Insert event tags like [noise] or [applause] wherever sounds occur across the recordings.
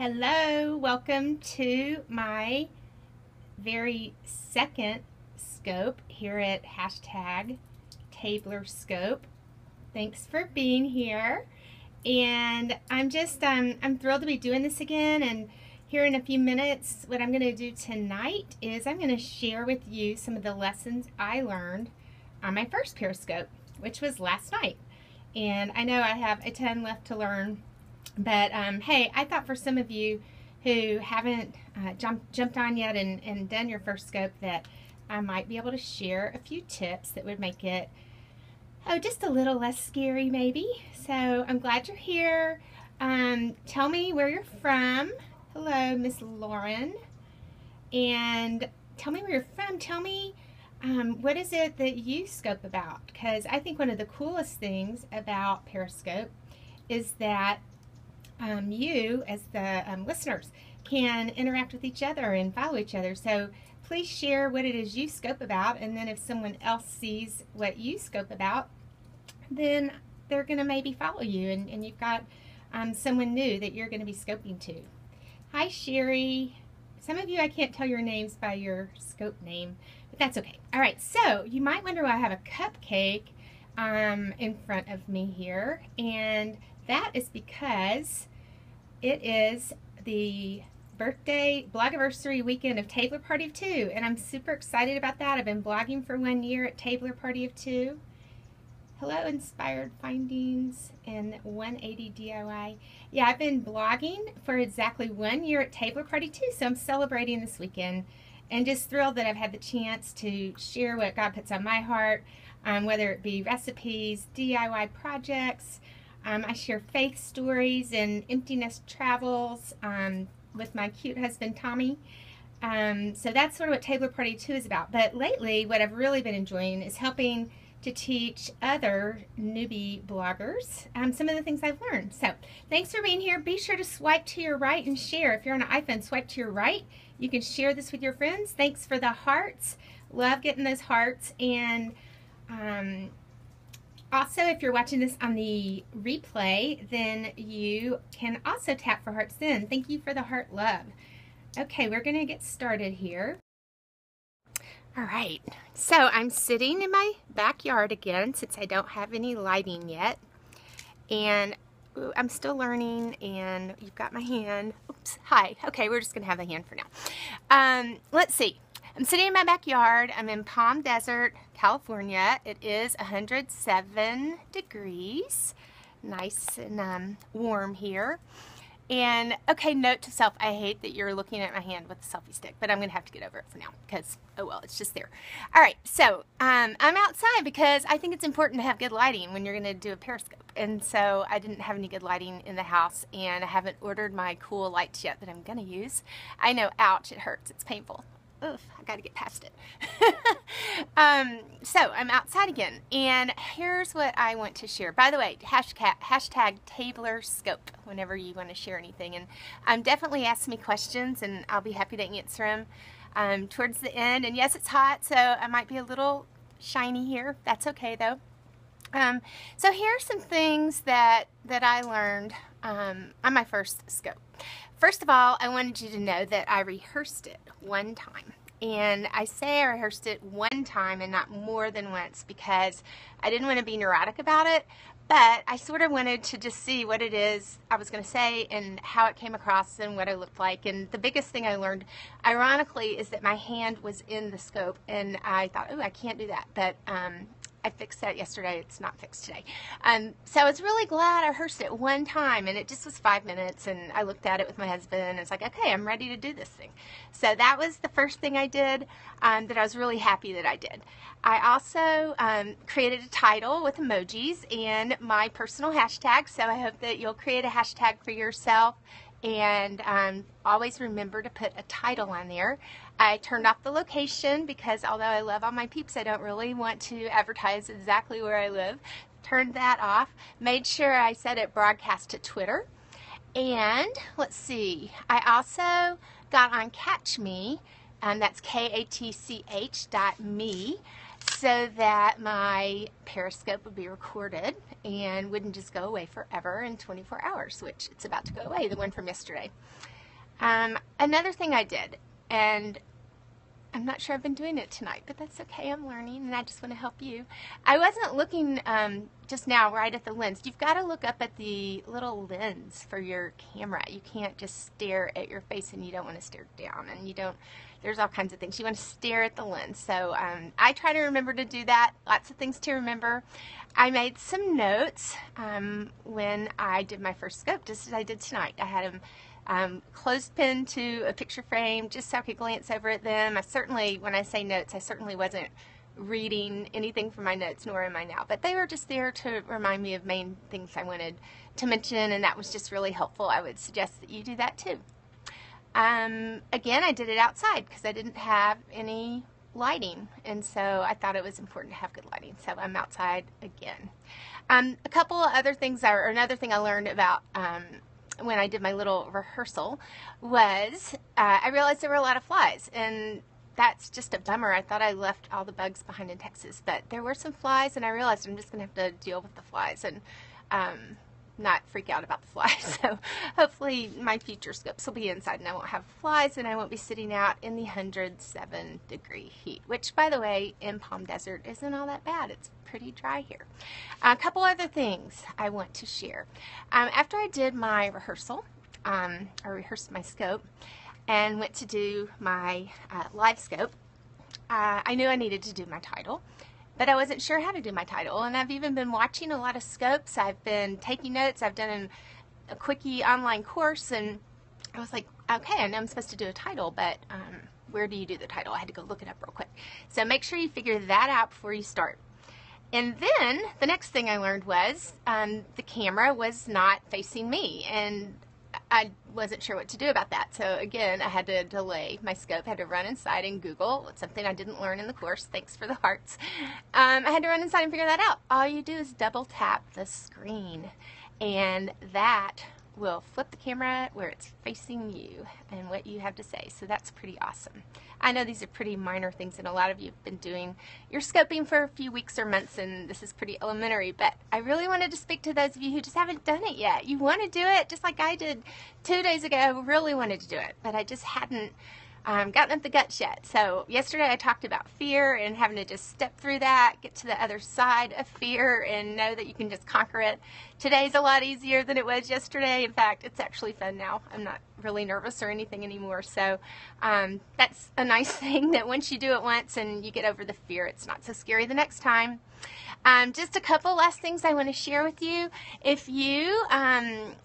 Hello, welcome to my very second scope here at hashtag Tabler Scope. Thanks for being here. And I'm just, um, I'm thrilled to be doing this again. And here in a few minutes, what I'm going to do tonight is I'm going to share with you some of the lessons I learned on my first periscope, which was last night. And I know I have a ton left to learn but um, hey, I thought for some of you who haven't uh, jumped, jumped on yet and, and done your first scope that I might be able to share a few tips that would make it oh just a little less scary maybe. So I'm glad you're here. Um, tell me where you're from. Hello, Miss Lauren. And tell me where you're from. Tell me um, what is it that you scope about? Because I think one of the coolest things about Periscope is that um, you, as the um, listeners, can interact with each other and follow each other. So please share what it is you scope about, and then if someone else sees what you scope about, then they're going to maybe follow you, and, and you've got um, someone new that you're going to be scoping to. Hi, Sherry. Some of you, I can't tell your names by your scope name, but that's okay. All right, so you might wonder why I have a cupcake um, in front of me here, and that is because it is the birthday blogiversary weekend of Tabler Party of Two, and I'm super excited about that. I've been blogging for one year at Tabler Party of Two. Hello, Inspired Findings and 180 DIY. Yeah, I've been blogging for exactly one year at Tabler Party 2, so I'm celebrating this weekend and just thrilled that I've had the chance to share what God puts on my heart, um, whether it be recipes, DIY projects, um, I share faith stories and emptiness travels um, with my cute husband Tommy. Um, so that's sort of what Tabler Party 2 is about. But lately, what I've really been enjoying is helping to teach other newbie bloggers um, some of the things I've learned. So thanks for being here. Be sure to swipe to your right and share. If you're on an iPhone, swipe to your right. You can share this with your friends. Thanks for the hearts. Love getting those hearts. And um, also, if you're watching this on the replay, then you can also tap for hearts then. Thank you for the heart love. Okay, we're going to get started here. All right, so I'm sitting in my backyard again since I don't have any lighting yet. And ooh, I'm still learning and you've got my hand. Oops, hi. Okay, we're just going to have a hand for now. Um, let's see. I'm sitting in my backyard. I'm in Palm Desert, California. It is 107 degrees. Nice and um, warm here. And okay, note to self, I hate that you're looking at my hand with the selfie stick, but I'm going to have to get over it for now because, oh well, it's just there. All right, so um, I'm outside because I think it's important to have good lighting when you're going to do a periscope. And so I didn't have any good lighting in the house and I haven't ordered my cool lights yet that I'm going to use. I know, ouch, it hurts, it's painful ugh, I got to get past it. [laughs] um, so I'm outside again, and here's what I want to share. By the way, hashtag, hashtag Tabler Scope whenever you want to share anything. And um, definitely ask me questions, and I'll be happy to answer them um, towards the end. And yes, it's hot, so I might be a little shiny here. That's okay, though. Um, so are some things that, that I learned um, on my first scope. First of all, I wanted you to know that I rehearsed it one time. And I say I rehearsed it one time and not more than once because I didn't want to be neurotic about it, but I sort of wanted to just see what it is I was going to say and how it came across and what I looked like. And the biggest thing I learned, ironically, is that my hand was in the scope, and I thought, oh, I can't do that. But um, I fixed that yesterday. It's not fixed today. Um, so I was really glad I rehearsed it one time, and it just was five minutes, and I looked at it with my husband, and it's like, okay, I'm ready to do this thing. So that was the first thing I did um, that I was really happy that I did. I also um, created a title with emojis and my personal hashtag, so I hope that you'll create a hashtag for yourself and um, always remember to put a title on there. I turned off the location because although I love all my peeps, I don't really want to advertise exactly where I live. Turned that off. Made sure I set it broadcast to Twitter. And let's see, I also got on Katch Me, and that's K A T C H dot me. So that my periscope would be recorded and wouldn't just go away forever in 24 hours, which it's about to go away, the one from yesterday. Um, another thing I did, and I'm not sure I've been doing it tonight, but that's okay. I'm learning and I just want to help you. I wasn't looking um, just now right at the lens. You've got to look up at the little lens for your camera. You can't just stare at your face and you don't want to stare down and you don't, there's all kinds of things. You want to stare at the lens. So um, I try to remember to do that. Lots of things to remember. I made some notes um, when I did my first scope, just as I did tonight. I had them um, clothespin to a picture frame just so I could glance over at them. I certainly, when I say notes, I certainly wasn't reading anything from my notes, nor am I now. But they were just there to remind me of main things I wanted to mention, and that was just really helpful. I would suggest that you do that too. Um, again, I did it outside because I didn't have any lighting, and so I thought it was important to have good lighting. So I'm outside again. Um, a couple of other things, or another thing I learned about um, when I did my little rehearsal was uh, I realized there were a lot of flies and that's just a bummer. I thought I left all the bugs behind in Texas, but there were some flies and I realized I'm just going to have to deal with the flies and um, not freak out about the flies. [laughs] So hopefully my future scopes will be inside and I won't have flies and I won't be sitting out in the 107 degree heat, which by the way in Palm Desert isn't all that bad. It's pretty dry here. A couple other things I want to share. Um, after I did my rehearsal, um, I rehearsed my scope and went to do my uh, live scope, uh, I knew I needed to do my title but I wasn't sure how to do my title. And I've even been watching a lot of scopes. I've been taking notes. I've done an, a quickie online course, and I was like, okay, I know I'm supposed to do a title, but um, where do you do the title? I had to go look it up real quick. So make sure you figure that out before you start. And then the next thing I learned was um, the camera was not facing me, and I wasn't sure what to do about that. So again, I had to delay my scope. I had to run inside and Google. It's something I didn't learn in the course. Thanks for the hearts. Um, I had to run inside and figure that out. All you do is double tap the screen, and that will flip the camera where it's facing you and what you have to say. So that's pretty awesome. I know these are pretty minor things and a lot of you have been doing your scoping for a few weeks or months and this is pretty elementary, but I really wanted to speak to those of you who just haven't done it yet. You want to do it just like I did two days ago. I really wanted to do it, but I just hadn't um, gotten up the guts yet. So yesterday I talked about fear and having to just step through that, get to the other side of fear and know that you can just conquer it. Today's a lot easier than it was yesterday. In fact, it's actually fun now. I'm not really nervous or anything anymore. So um, that's a nice [laughs] thing that once you do it once and you get over the fear, it's not so scary the next time. Um, just a couple last things I want to share with you. If you um,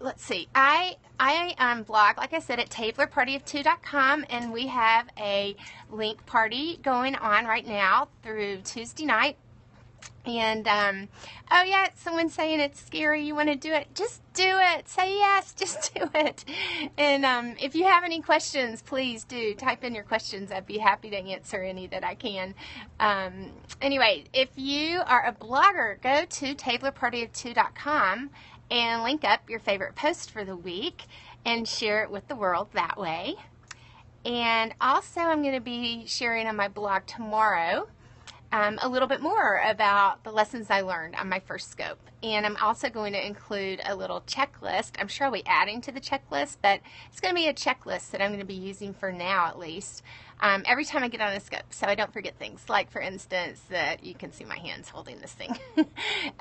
let's see. I I um, blog, like I said, at tablerpartyoftwo.com, and we have a link party going on right now through Tuesday night. And, um, oh yeah, someone's saying it's scary, you want to do it, just do it. Say yes, [laughs] just do it. And um, if you have any questions, please do type in your questions. I'd be happy to answer any that I can. Um, anyway, if you are a blogger, go to tablerpartyoftwo.com and link up your favorite post for the week and share it with the world that way. And also, I'm going to be sharing on my blog tomorrow um, a little bit more about the lessons I learned on my first scope. And I'm also going to include a little checklist. I'm sure I'll be adding to the checklist, but it's going to be a checklist that I'm going to be using for now at least um, every time I get on a scope so I don't forget things. Like, for instance, that you can see my hands holding this thing. [laughs]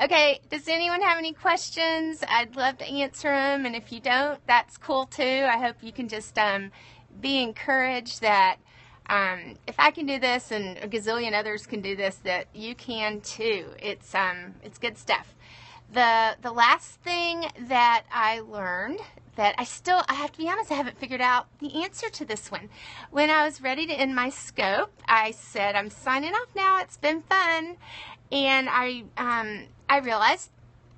okay, does anyone have any questions? I'd love to answer them. And if you don't, that's cool too. I hope you can just um, be encouraged that um, if I can do this and a gazillion others can do this, that you can too. It's um, it's good stuff. The the last thing that I learned that I still I have to be honest, I haven't figured out the answer to this one. When I was ready to end my scope, I said I'm signing off now. It's been fun, and I um, I realized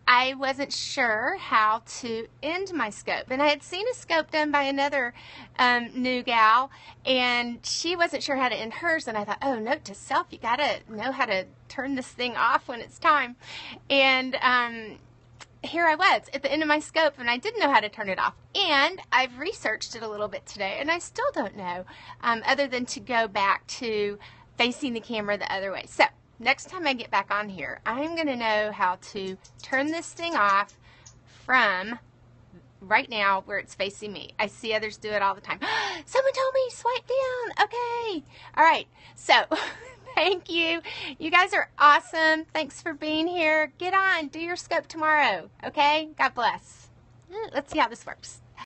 I wasn't sure how to end my scope. And I had seen a scope done by another um, new gal, and she wasn't sure how to end hers. And I thought, oh, note to self, you got to know how to turn this thing off when it's time. And um, here I was at the end of my scope, and I didn't know how to turn it off. And I've researched it a little bit today, and I still don't know, um, other than to go back to facing the camera the other way. So next time I get back on here, I'm going to know how to turn this thing off from right now where it's facing me. I see others do it all the time. [gasps] Someone told me swipe down. Okay. All right. So [laughs] thank you. You guys are awesome. Thanks for being here. Get on. Do your scope tomorrow. Okay. God bless. Let's see how this works.